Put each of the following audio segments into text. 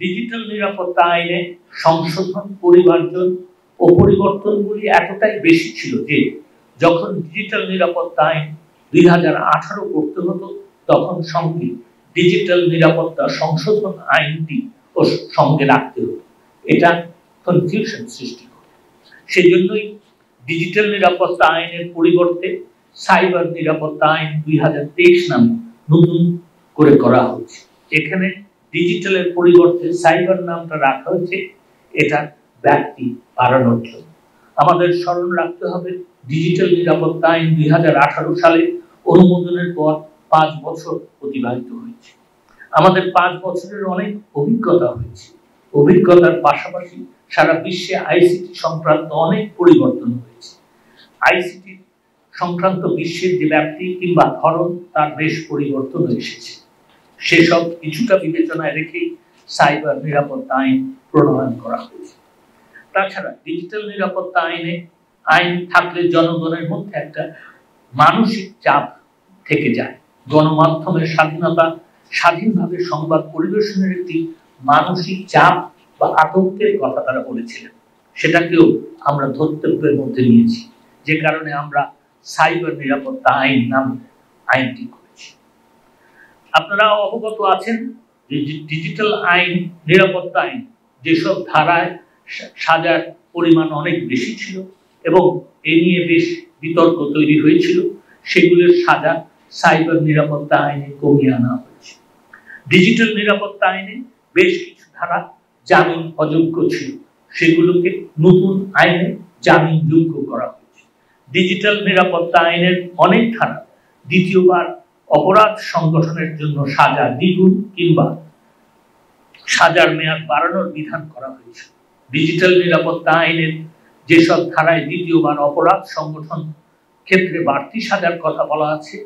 Digital নিরাপত্তা আইনে সংশোধন পরিমার্জন ও পরিবর্তনগুলি এতটাই বেশি ছিল যে যখন ডিজিটাল নিরাপত্তা আইন দুই হাজার আঠারো করতে হতো, তখন সঙ্গে ডিজিটাল নিরাপত্তা সংশোধন আইনটি ও সঙ্গে রাখতে হতো। এটা কনফিউশন সৃষ্টি করে। সেজন্যই ডিজিটাল নিরাপত্তা আইনের পরিবর্তে সাইবার নিরাপত্তা আইন দুই হাজার তেইশ নামে নতুন করে করা হচ্ছে এখানে ডিজিটালের পরিবর্তে সাইবার নামটা রাখা হয়েছে, এটা ব্যাপ্তি বাড়ানোর জন্য। আমাদের স্মরণ রাখতে হবে, ডিজিটাল নিরাপত্তা আইন দুই হাজার আঠারো সালে অনুমোদনের পর পাঁচ বছর অতিবাহিত হয়েছে। আমাদের পাঁচ বছরের অনেক অভিজ্ঞতা হয়েছে। অভিজ্ঞতার পাশাপাশি সারা বিশ্বে আইসিটি সংক্রান্ত অনেক পরিবর্তন হয়েছে। আইসিটি সংক্রান্ত বিশ্বের যে ব্যাপ্তি কিংবা ধরন, তার বেশ পরিবর্তন এসেছে। সেসব কিছুটা বিবেচনায় রেখেই সাইবার নিরাপত্তা আইন প্রণয়ন করা হয়েছে। তাছাড়া ডিজিটাল নিরাপত্তা আইনে, আইন থাকলে জনগণের মধ্যে একটা মানসিক চাপ থেকে যায়। গণমাধ্যমের স্বাধীনতা, স্বাধীনভাবে সংবাদ পরিবেশনের একটি মানসিক চাপ বা আতঙ্কের কথা তারা বলেছিলেন। সেটাকেও আমরা ধর্তব্যের মধ্যে নিয়েছি। যে কারণে আমরা সাইবার নিরাপত্তা আইন নাম আইনটি করেছি আপনারা অবগত আছেন যে ডিজিটাল আইন, নিরাপত্তা আইন যেসব ধারায় সাজার পরিমাণ অনেক বেশি ছিল এবং এ নিয়ে বেশ বিতর্ক তৈরি হয়েছিল, সেগুলোর সাজা সাইবার নিরাপত্তা আইনে কমিয়ে আনা হয়েছে। ডিজিটাল নিরাপত্তা আইনে বেশ কিছু ধারা জামিন অযোগ্য ছিল, সেগুলোকে নতুন আইনে জামিনযোগ্য করা হয়েছে। ডিজিটাল নিরাপত্তা আইনের অনেক ধারা দ্বিতীয়বার অপরাধ সংগঠনের জন্য সাজা দ্বিগুণ কিংবা সাজার মেয়াদ বাড়ানোর বিধান করা হয়েছে। ডিজিটাল নিরাপত্তা আইনের যেসব ধারায় দ্বিতীয়বার অপরাধ সংগঠন ক্ষেত্রে বাড়তি সাজার কথা বলা আছে,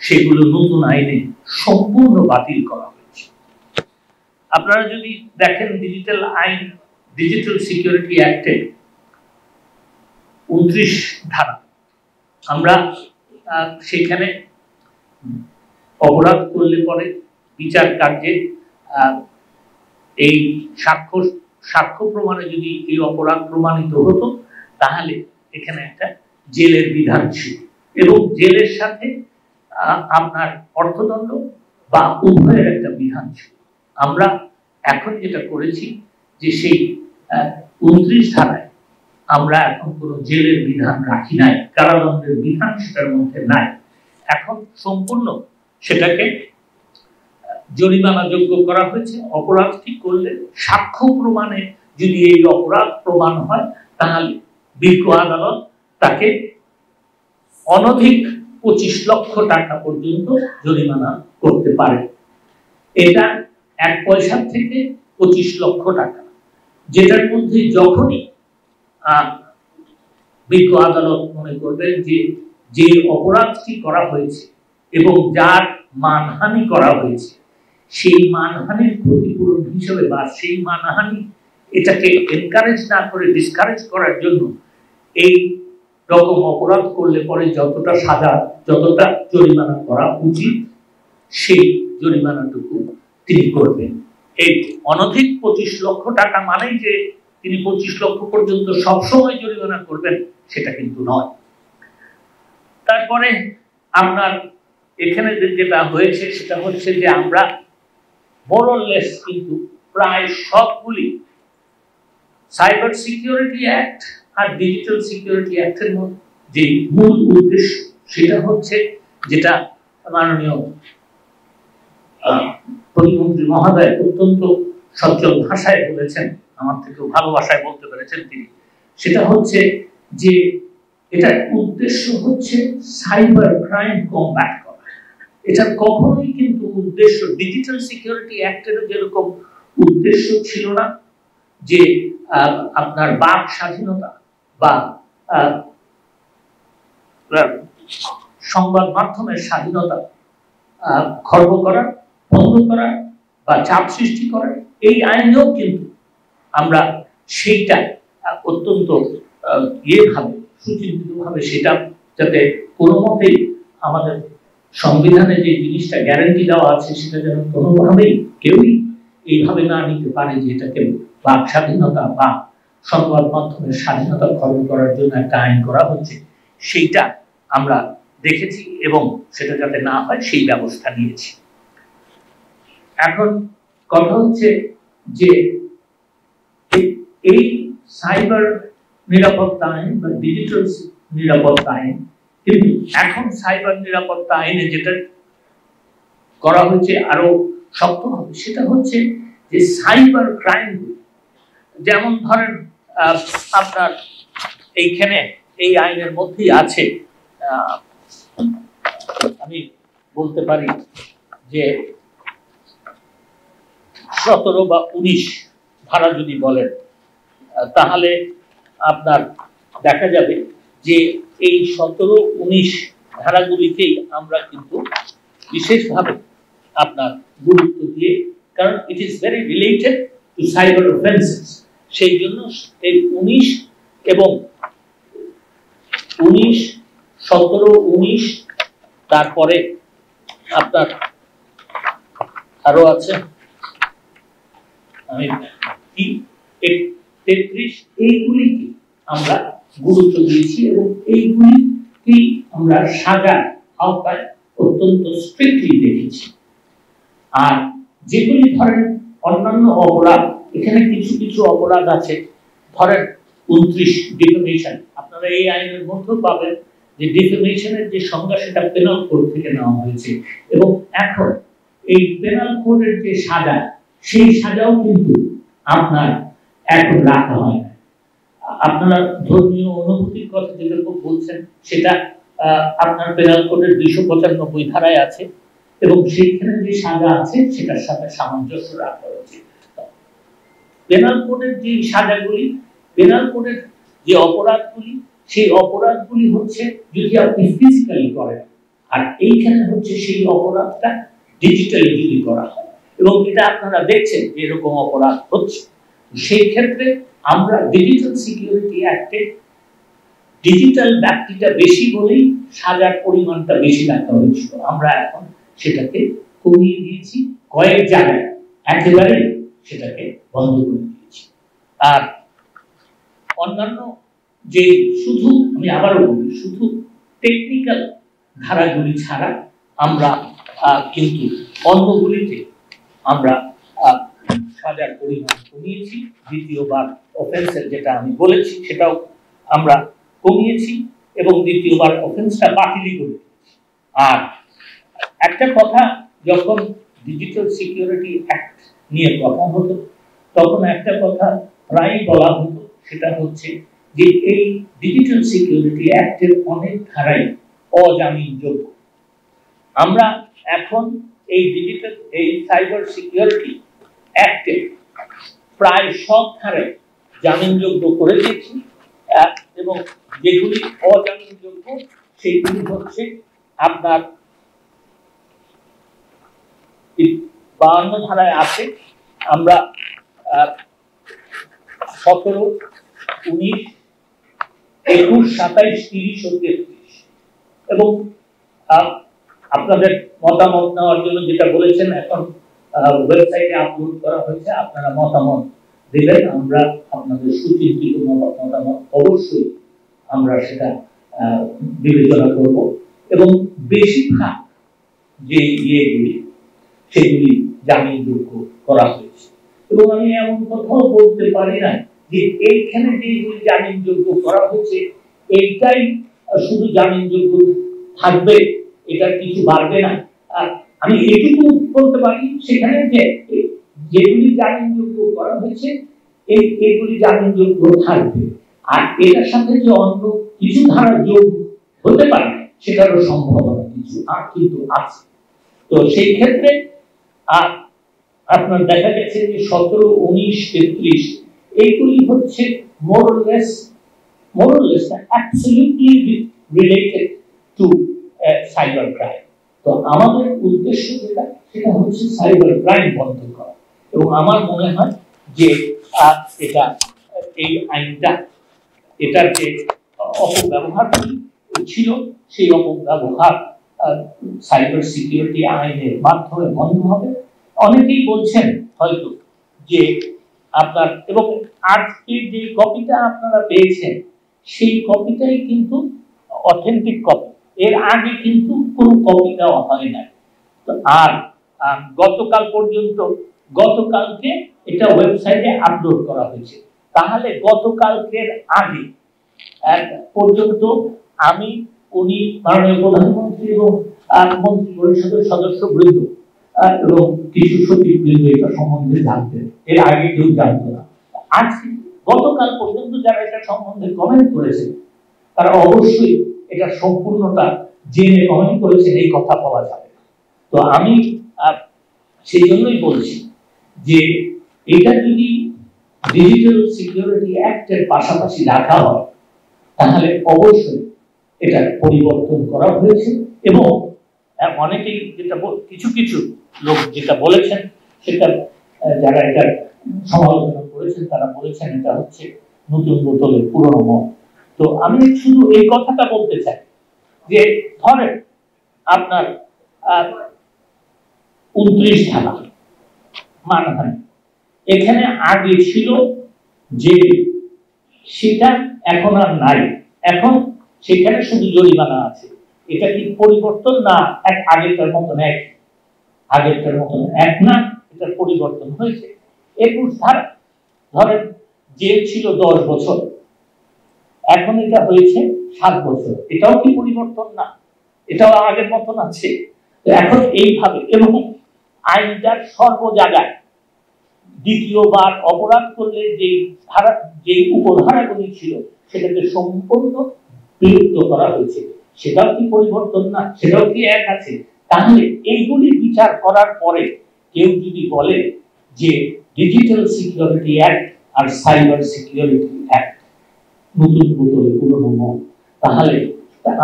সেগুলো নতুন আইনে সম্পূর্ণ বাতিল করা হয়েছে। আপনারা যদি দেখেন ডিজিটাল আইন, ডিজিটাল সিকিউরিটি অ্যাক্টে উনত্রিশ ধারা, আমরা সেখানে অপরাধ করলে পরে বিচার কার্যে এই সাক্ষ্য সাক্ষ্য প্রমাণে যদি এই অপরাধ প্রমাণিত হতো, তাহলে এখানে একটা জেলের বিধান ছিল। এবং জেলের সাথে আপনার অর্থদণ্ড বা উভয়ের একটা বিধান ছিল। আমরা এখন যেটা করেছি যে সেই উনত্রিশ ধারায় আমরা এখন কোনো জেলের বিধান রাখি নাই, কারাদণ্ডের বিধান সেটার মধ্যে নাই। এখন সম্পূর্ণ সেটাকে, জরিমানাযোগ্য করা হয়েছে, অপরাধটি করলে সাক্ষ্য প্রমাণে যদি এই অপরাধ প্রমাণ হয়, তাহলে বিজ্ঞ আদালত তাকে অনধিক পঁচিশ লক্ষ টাকা পর্যন্ত জরিমানা করতে পারে। এটা এক পয়সার থেকে পঁচিশ লক্ষ টাকা। যেটার মধ্যে যখনই বিজ্ঞ আদালত মনে করবেন যে যে অপরাধটি করা হয়েছে এবং যার মানহানি করা হয়েছে, সেই মানহানির ক্ষতিপূরণ হিসেবে বা সেই মানহানি এটাকে এনকারেজ না করে ডিসকারেজ করার জন্য এই রকম অপরাধ করলে পরে যতটা সাজা, যতটা জরিমানা করা উচিত, সেই জরিমানাটুকু তিনি করবেন। এই অনধিক পঁচিশ লক্ষ টাকা মানেই যে তিনি পঁচিশ লক্ষ পর্যন্ত সবসময় জরিমানা করবেন, সেটা কিন্তু নয়। তারপরে আপনার এখানে যেটা হয়েছে সেটা হচ্ছে যে আমরা মোরলেস কিন্তু প্রায় সবগুলি সাইবার সিকিউরিটি অ্যাক্ট আর ডিজিটাল সিকিউরিটি অ্যাক্টের যে মূল উদ্দেশ্য সেটা হচ্ছে যেটা মাননীয় প্রতিমন্ত্রী মহোদয় অত্যন্ত সচ্ছল ভাষায় বলেছেন, আমার থেকেও ভালো ভাষায় বলতে পেরেছেন তিনি। সেটা হচ্ছে যে এটার উদ্দেশ্য হচ্ছে সাইবার ক্রাইম কমব্যাট করা। এটা কখনোই কিন্তু উদ্দেশ্য ডিজিটাল সিকিউরিটি অ্যাক্টেরও যেরকম উদ্দেশ্য ছিল না, যে আপনার বাক স্বাধীনতা বা সংবাদ মাধ্যমের স্বাধীনতা খর্ব করা বন্ধ করা বা চাপ সৃষ্টি করা, এই আইনেও কিন্তু আমরা সেইটা অত্যন্ত ইয়েভাবে, সুচিন্তিতভাবে সেটা যাতে কোনো মতেই আমাদের সংবিধানে যে জিনিসটা গ্যারান্টি দেওয়া আছে, সেটা যেন কোনোভাবেই কেউই এইভাবে না নিতে পারে যে এটাকে বাক স্বাধীনতা বা সংবাদ মাধ্যমের স্বাধীনতা খরচ করার জন্য একটা আইন করা হচ্ছে, সেইটা আমরা দেখেছি এবং সেটা যাতে না হয় সেই ব্যবস্থা নিয়েছি। এখন কথা হচ্ছে যে এই সাইবার নিরাপত্তা আইন বা ডিজিটাল নিরাপত্তা আইন এখন সাইবার নিরাপত্তা আইনে যেটা করা হয়েছে আরও শক্ত হবে, সেটা হচ্ছে যে সাইবার ক্রাইম যেমন ধরেন আপনার এইখানে এই আইনের মধ্যেই আছে আমি বলতে পারি যে সতেরো বা উনিশ ধারা যদি বলেন তাহলে আপনার দেখা যাবে যে এই সতেরো উনিশ ধারাগুলিকেই আমরা কিন্তু বিশেষভাবে আপনার গুরুত্ব দিয়ে, কারণ it is very related to cyber offences সেই জন্য এই উনিশ এবং উনিশ, সতেরো উনিশ, তারপরে আপনার আরও আছে, আমি তেত্রিশ, এইগুলিকে আমরা গুরুত্ব দিয়েছি এবং এইগুলিকেই আমরা সাজার আওতায় অত্যন্ত স্ট্রিক্টলি দেখেছি। আর যেগুলি ধরেন অন্যান্য অপরাধ, এখানে কিছু কিছু অপরাধ আছে। ধরেন উনত্রিশ ডিফেমেশন আপনারা এই আইনের মধ্যেও পাবেন যে ডিফেমেশনের যে সংজ্ঞা, সেটা পেনাল কোড থেকে নেওয়া হয়েছে। এবং এখন এই পেনাল কোডের যে সাজা, সেই সাজাও কিন্তু আপনার এখন রাখা হয় না। আপনারা ধর্মীয় অনুভূতির কথা যেরকম বলছেন, সেটা আপনার পেনাল কোডের দুইশো পঁচানব্বই ধারায় আছে এবং সেইখানে যে সাজা আছে, সেটার সাথে সামঞ্জস্য রাখা হয়েছে। পেনাল কোডের যে সাজাগুলি পেনাল কোডের যে অপরাধগুলি, সেই অপরাধগুলি হচ্ছে যদি আপনি ফিজিক্যালি করেন, আর এইখানে হচ্ছে সেই অপরাধটা ডিজিটালি যদি করা হয়, এবং এটা আপনারা দেখছেন যে এরকম অপরাধ হচ্ছে। সেই ক্ষেত্রে আমরা ডিজিটাল সিকিউরিটি অ্যাক্টে ডিজিটাল ব্যক্তিটা বেশি বলেই সাজার পরিমাণটা বেশি রাখা হয়েছিল। আমরা এখন সেটাকে কমিয়ে দিয়েছি, কয়েক জায়গায় একেবারে সেটাকে বন্ধ করে দিয়েছি। আর অন্যান্য যে শুধু, আমি আবারও বলি, শুধু টেকনিক্যাল ধারাগুলি ছাড়া আমরা কিন্তু অন্যগুলিতে আমরা সাজার পরিমাণ কমিয়েছি। দ্বিতীয়বার অফেন্সের যেটা আমি বলেছি, সেটাও আমরা কমিয়েছি এবং দ্বিতীয়বার অফেন্সটা বাতিলই করে আর একটা কথা, যখন ডিজিটাল সিকিউরিটি অ্যাক্ট নিয়ে কথা হতো, তখন একটা কথা প্রায় বলা হতো, সেটা হচ্ছে যে এই ডিজিটাল সিকিউরিটি অ্যাক্টের অনেক ধারাই অজামিনযোগ্য। আমরা এখন এই ডিজিটাল এই সাইবার সিকিউরিটি অ্যাক্টে প্রায় সব ধারায় জামিনযোগ্য করে দিয়েছি। এবং যেগুলি অজামিনযোগ্য, সেইগুলি হচ্ছে আপনার বাহান্ন ধারায় আছে। আমরা সতেরো, উনিশ, একুশ, সাতাইশ, তিরিশ ও তেত্রিশ। এবং আপনাদের মতামত নেওয়ার জন্য যেটা বলেছেন, এখন ওয়েবসাইটে আপলোড করা হয়েছে, আপনারা মতামত দিবেন, আমরা আপনাদের সুচিন্তিত মতামত অবশ্যই আমরা সেটা বিবেচনা করব। এবং বেশিরভাগ যে ইয়েগুলি, সেগুলি জামিনযোগ্য করা হয়েছে। এবং আমি এমন কথাও বলতে পারি না যে এইখানে যেগুলি জামিনযোগ্য করা হয়েছে, এইটাই শুধু জামিনযোগ্য থাকবে, এটা কিছু বাড়বে না। আমি এটুকু বলতে পারি সেখানে যে যেগুলি জামিনযোগ্য করা হয়েছে, এই এগুলি জামিনযোগ্য থাকবে। আর এটার সাথে যে অন্য কিছু ধারা যোগ হতে পারে, সেটারও সম্ভাবনা কিছু আর কিন্তু আছে। তো সেই ক্ষেত্রে আর আপনার দেখা গেছে যে সতেরো, উনিশ, তেত্রিশ, এইগুলি হচ্ছে more or less more or less absolutely related to cyber crime তো আমাদের উদ্দেশ্য যেটা, সেটা হচ্ছে সাইবার ক্রাইম বন্ধ করা। এবং আমার মনে হয় যে এটা, এই আইনটা এটার যে অপব্যবহার ছিল, সেই অপব্যবহার সাইবার সিকিউরিটি আইনের মাধ্যমে বন্ধ হবে। অনেকেই বলছেন হয়তো যে আপনার, এবং আজকে যে কপিটা আপনারা পেয়েছেন, সেই কপিটাই কিন্তু অথেন্টিক কপি এর আগে কিন্তু কোনো কপি দেওয়া হয় না আর গতকাল পর্যন্ত, গতকালকে এটা ওয়েবসাইটে আপলোড করা হয়েছে। তাহলে গতকালকের আগে পর্যন্ত আমি, উনি মাননীয় প্রধানমন্ত্রী এবং মন্ত্রী পরিষদের সদস্য বৃন্দ এবং কিছু সচিব বৃন্দ এটা সম্বন্ধে জানতেন। এর আগে কেউ জানত না। আজ গতকাল পর্যন্ত যারা এটা সম্বন্ধে কমেন্ট করেছে, তারা অবশ্যই এটা সম্পূর্ণতা জেনে কমেন্ট করেছেন এই কথা পাওয়া যাবে তো আমি সেই জন্যই বলছি যে এটা যদি ডিজিটাল সিকিউরিটি অ্যাক্টের পাশাপাশি রাখা হয়, তাহলে অবশ্যই এটা পরিবর্তন করা হয়েছে এবং অনেকেই যেটা কিছু কিছু লোক যেটা বলেছেন, সেটা যারা এটা সমালোচনা করেছেন, তারা বলেছেন এটা হচ্ছে নতুন বোতলের পুরনো মত। তো আমি শুধু এই কথাটা বলতে চাই যে ধরেন আপনার উনত্রিশ ধারা মানহানি। এখানে আগে ছিল যে সেটা এখন আর নাই। এখন সেখানে শুধু জরিমানা আছে। এটা কি পরিবর্তন না এক আগেরটার মতন এক? আগেরটার মতন এক না, এটার পরিবর্তন হয়েছে। একুশ ধারা ধরেন জেল ছিল দশ বছর। এখন এটা হয়েছে সাত বছর। এটাও কি পরিবর্তন? না। এটাও আগের মতন আছে। এখন এইভাবে এবং আইনটার সর্ব জায়গায় দ্বিতীয়বার অপরাধ করলে যে ধারা, যে উপধারাগুলি ছিল, সেটাকে সম্পূর্ণ বিলুপ্ত করা হয়েছে। সেটাও কি পরিবর্তন? না, সেটাও কি এক আছে? তাহলে এইগুলি বিচার করার পরে কেউ যদি বলে যে ডিজিটাল সিকিউরিটি অ্যাক্ট আর সাইবার সিকিউরিটি অ্যাক্ট নতুন বোতলে পুরনো মত তাহলে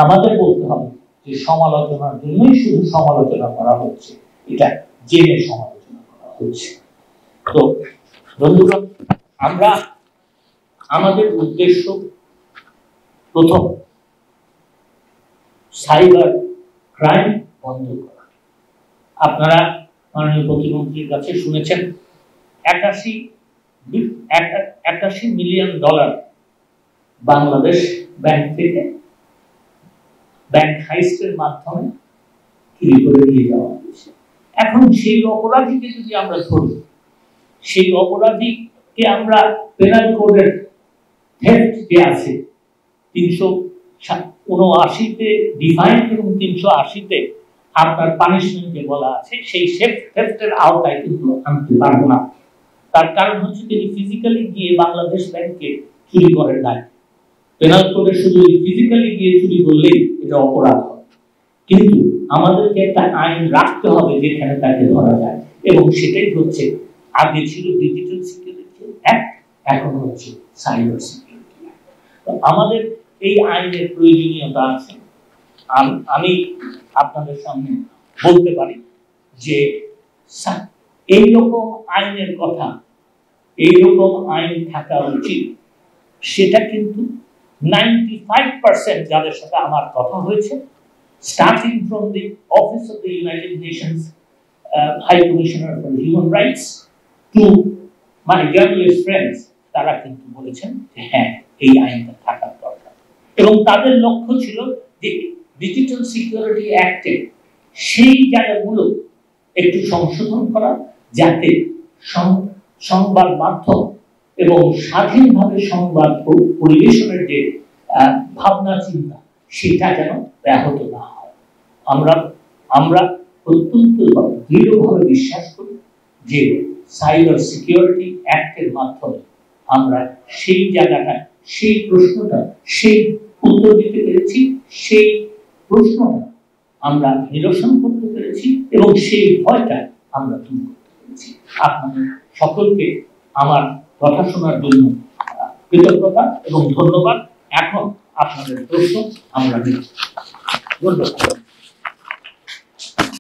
আমাদের বলতে হবে যে সমালোচনার জন্যই শুধু সমালোচনা করা হচ্ছে। এটা জেনে সমালোচনা করা হচ্ছে। তো বন্ধুরা আমরা আমাদের উদ্দেশ্য প্রথম সাইবার ক্রাইম বন্ধ করা। আপনারা মাননীয় প্রতিমন্ত্রীর কাছে শুনেছেন, একাশি একাশি মিলিয়ন ডলার বাংলাদেশ ব্যাংক থেকে ব্যাংক হাইস্টের মাধ্যমে চুরি করে নিয়ে যাওয়া হয়েছে। এখন সেই অপরাধীকে যদি আমরা ধরি, সেই অপরাধীকে আমরা পেনাল কোডের থেফট যে আছে, তিনশো উনআশিতে ডিফাইন এবং তিনশো আশিতে আপনার পানিশমেন্টে বলা আছে, সেই সেফ থেফটের আওতায় কিন্তু আনতে পারব না। তার কারণ হচ্ছে তিনি ফিজিক্যালি গিয়ে বাংলাদেশ ব্যাংকে চুরি করেন নাই পেনাল কোডে শুধু ফিজিক্যালি গিয়ে চুরি করলেই এটা অপরাধ কিন্তু আমাদেরকে একটা আইন রাখতে হবে যেখানে তাকে ধরা যায়। এবং সেটাই হচ্ছে, আগে ছিল ডিজিটাল সিকিউরিটি অ্যাক্ট এখন হচ্ছে সাইবার সিকিউরিটি আমাদের এই আইনের প্রয়োজনীয়তা আছে। আমি আপনাদের সামনে বলতে পারি যে এই রকম আইনের কথা এই রকম আইন থাকা উচিত, সেটা কিন্তু নাইনটি ফাইভ পার্সেন্ট যাদের সাথে আমার কথা হয়েছে starting from the office of the United Nations High Commissioner for Human Rights to মানে জার্নালিস্ট ফ্রেন্ডস তারা কিন্তু বলেছেন যে হ্যাঁ এই আইনটা থাকার দরকার। এবং তাদের লক্ষ্য ছিল যে ডিজিটাল সিকিউরিটি অ্যাক্টে সেই জায়গাগুলো একটু সংশোধন করা, যাতে সংবাদ মাধ্যম এবং স্বাধীনভাবে সংবাদ পরিবেশনের যে ভাবনা, চিন্তা, সেটা যেন ব্যাহত না হয়। আমরা আমরা অত্যন্ত দৃঢ়ভাবে বিশ্বাস করি যে সাইবার সিকিউরিটি অ্যাক্টের মাধ্যমে আমরা সেই জায়গাটা, সেই প্রশ্নটা, সেই উত্তর দিতে পেরেছি, সেই প্রশ্নটা আমরা নিরসন করতে পেরেছি এবং সেই ভয়টা আমরা দূর করতে পেরেছি। আপনাদের সকলকে আমার কথা শোনার জন্য কৃতজ্ঞতা এবং ধন্যবাদ। এখন আপনাদের প্রশ্ন আমরা নিচ্ছি। ধন্যবাদ।